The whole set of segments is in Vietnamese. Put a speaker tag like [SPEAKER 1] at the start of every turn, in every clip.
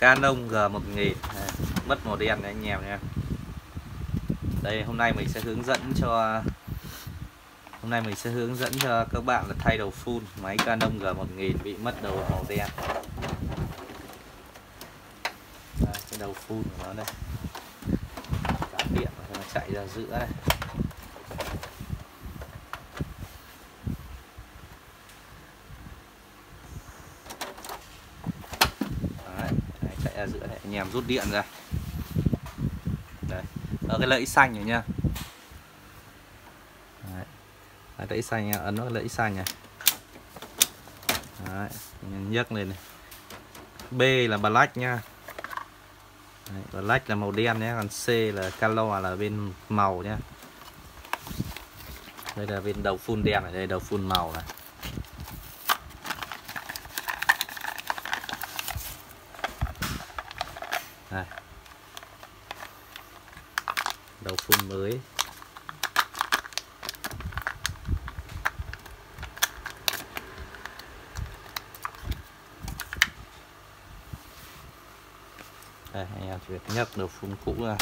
[SPEAKER 1] Canon G1000. À, mất màu đen đấy anh em nha đây hôm nay mình sẽ hướng dẫn cho hôm nay mình sẽ hướng dẫn cho các bạn là thay đầu full máy Canon G1000 bị mất đầu màu đen. Đây, cái đầu full của nó đây. Giá điện nó chạy ra giữa này Đấy, là giữa này anh em rút điện ra. Đây ở ờ, cái lẫy xanh này nha. Đấy. Lẫy xanh nha. Ấn nó lẫy xanh này. Đấy, nhấc lên này. B là black nha. Đấy, black là màu đen nhé. Còn C là calo là bên màu nhé. Đây là bên đầu phun đen ở đây đầu phun màu này. Đây. đầu phun mới. Đây, anh em chỉ việc nhấc đầu phun cũ ra.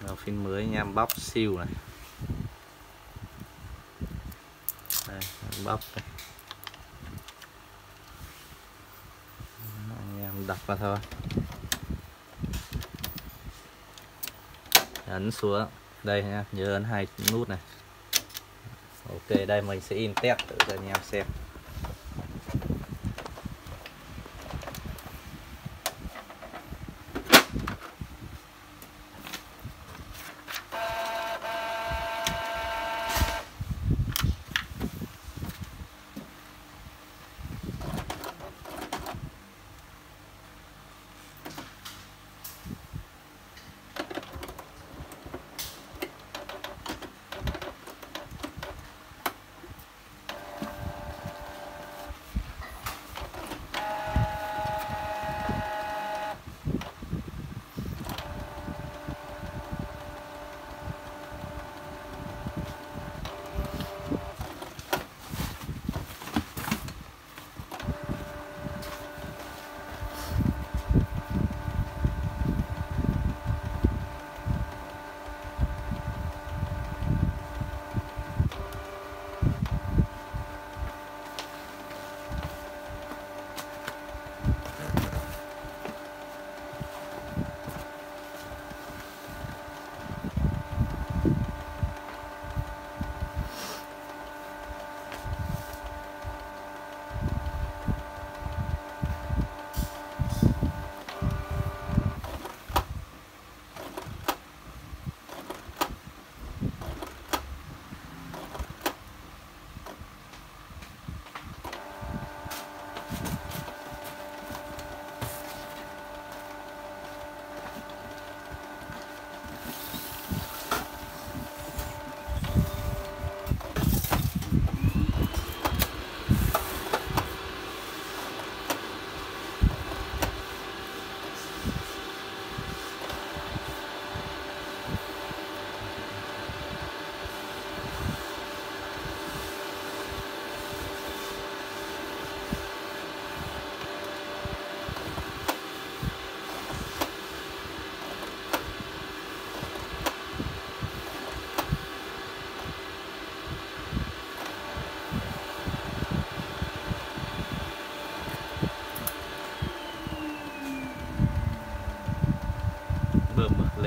[SPEAKER 1] Đầu phun mới, anh em bóc siêu này. Bắp đây. Anh em đặt vào thôi. Ấn xuống. Đây nha nhớ ấn hai nút này. Ok, đây mình sẽ in test thử cho anh em xem.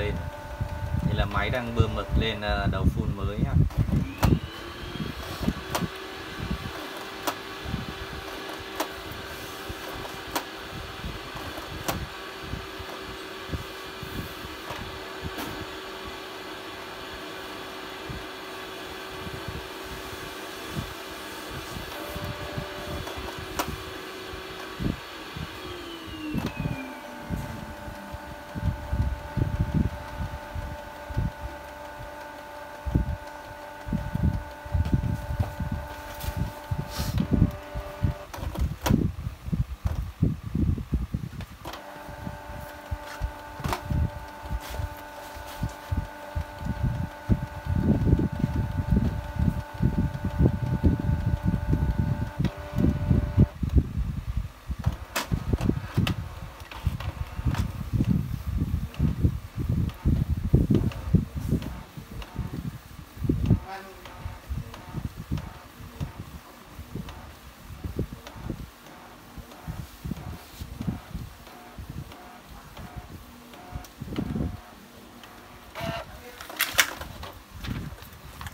[SPEAKER 1] Lên. Đây là máy đang bơm mực lên ờ, đầu phun mới nhá.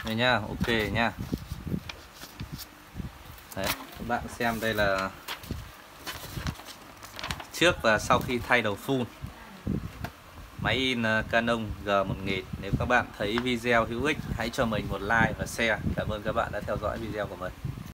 [SPEAKER 1] Đây nhá ok nhá. Đấy, các bạn xem đây là trước và sau khi thay đầu phun máy in ờ, Canon G1000 nếu các bạn thấy video hữu ích hãy cho mình một like và share. Cảm ơn các bạn đã theo dõi video của mình.